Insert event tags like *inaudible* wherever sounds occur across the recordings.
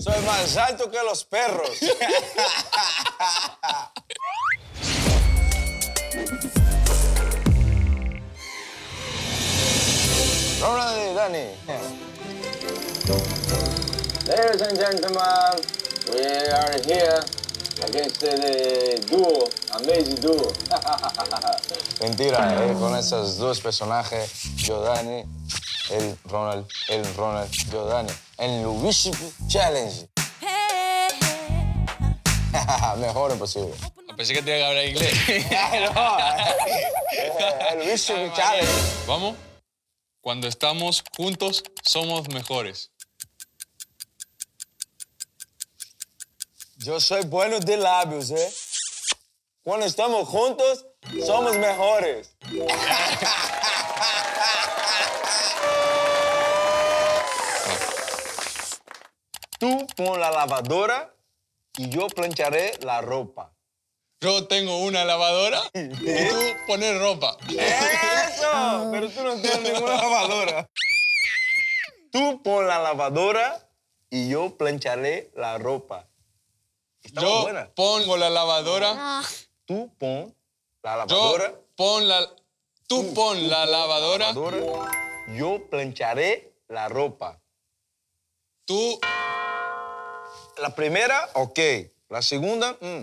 Soy más alto que los perros. *laughs* Ronald y Dani. Ladies and gentlemen, we are here against the duo, amazing duo. *laughs* Mentira, eh, con esos dos personajes, yo Dani, el Ronald, el Ronald, yo Dani, en Luigi Challenge. *laughs* Mejor imposible. Pensé que tenía que hablar inglés. *laughs* no, el Luigi Challenge. Vamos. Cuando estamos juntos, somos mejores. Yo soy bueno de labios, ¿eh? Cuando estamos juntos, somos mejores. *laughs* pon la lavadora y yo plancharé la ropa. Yo tengo una lavadora *laughs* y tú pones ropa. ¡Eso! Pero tú no tienes ninguna lavadora. Tú pon la lavadora y yo plancharé la ropa. Estaba Yo buena. pongo la lavadora. Tú pon la Yo lavadora. pon la. Tú pon la lavadora. lavadora, Yo plancharé la ropa. Tú, La primera, ok. La segunda, mm.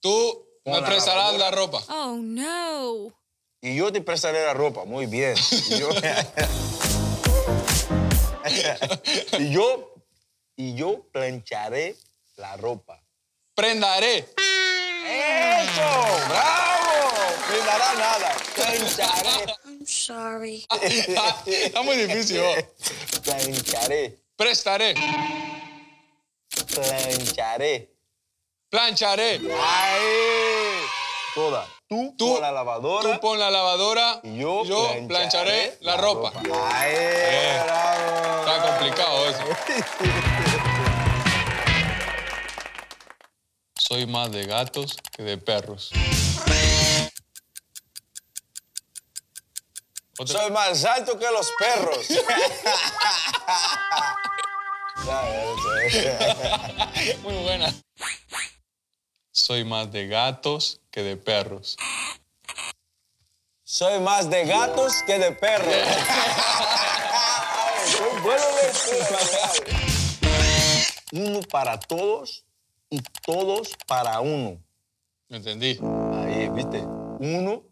tú Pon me la prestarás lavadora. la ropa. Oh no. Y yo te prestaré la ropa. Muy bien. Y yo, *laughs* y yo, y yo plancharé la ropa. Prendaré. ¡Eso! ¡Bravo! No dará nada. Plancharé. I'm sorry. *laughs* Está muy difícil. vos. Plancharé. Prestaré. Plancharé. Plancharé. ¡Ay! Toda. Tú, Tú- con la lavadora. Tú pon la lavadora. y yo, plancharé la ropa. ¡Ay! Eh. bravo, Está bravo. complicado eso. Soy más de gatos que de perros. Otra- Soy más alto que los perros. *laughs* *laughs* Muy buena. Soy más de gatos que de perros. Soy más de gatos que de perros. Soy *laughs* bueno. Uno para todos y todos para uno. ¿Me entendí? Ahí, ¿viste? Uno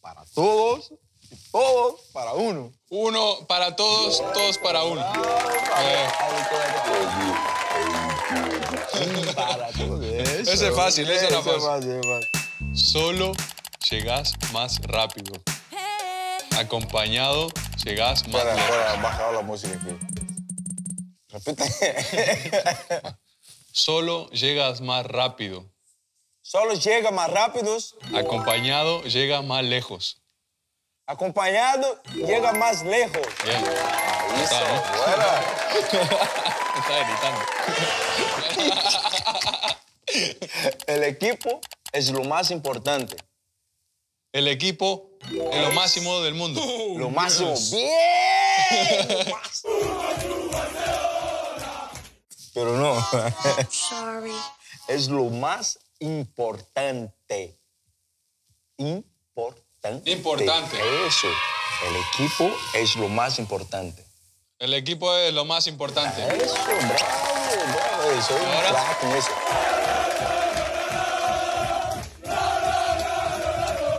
para todos todos para uno. Uno para todos, todos para uno. Eh, para todos. Eso. Ese es fácil, ese era fácil. solo llegas más rápido. Acompañado llegas más Espera, lejos. espera, baja la música aquí. Repite. *laughs* Solo llegas más rápido. Solo llega más rápidos, Acompañado llega más lejos. Acompañado llega más lejos. Bien. Ahí Está, ¿no? buena. *laughs* Está gritando. El equipo es lo más importante. El equipo es lo máximo del mundo. Lo máximo. ¡Bien! *laughs* Pero no, Sorry. es lo más importante. Importante. Importante. Eso. El equipo es lo más importante. El equipo es lo más importante. Eso, bravo, bravo. Un Ahora. eso.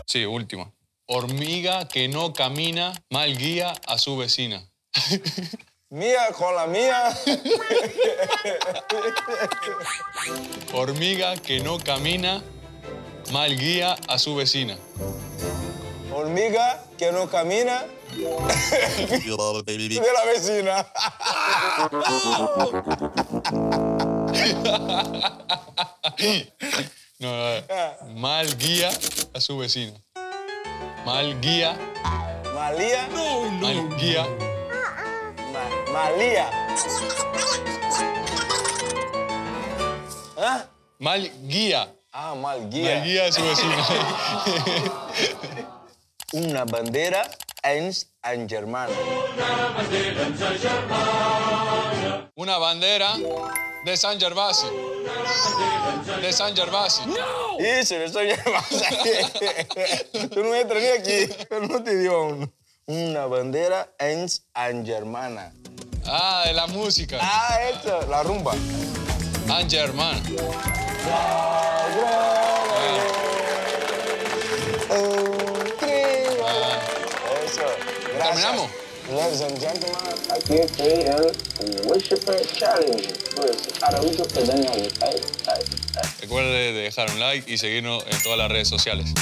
Sí, última. Hormiga que no camina mal guía a su vecina. *laughs* Mía con la mía. Hormiga que no camina mal guía a su vecina. Hormiga que no camina *laughs* de la vecina. No, no, no. Mal guía a su vecina. Mal guía, Malía. mal guía. Ma- Malía. ¿Ah? Mal guía. Ah, mal guía. Mal guía a su vecina. *laughs* Una bandera en Germán. Una una bandera de San Gervasi. De San Gervasi. Y se lo estoy *laughs* Tú no entras ni aquí, no te dio un- una bandera en Angermana. Ah, de la música. Ah, eso, la rumba. Angerman. Eso. ¿Terminamos? Ladies and gentlemen, aquí estoy en Worshipper Challenge. Pues, ay, ay. Recuerde dejar un like y seguirnos en todas las redes sociales.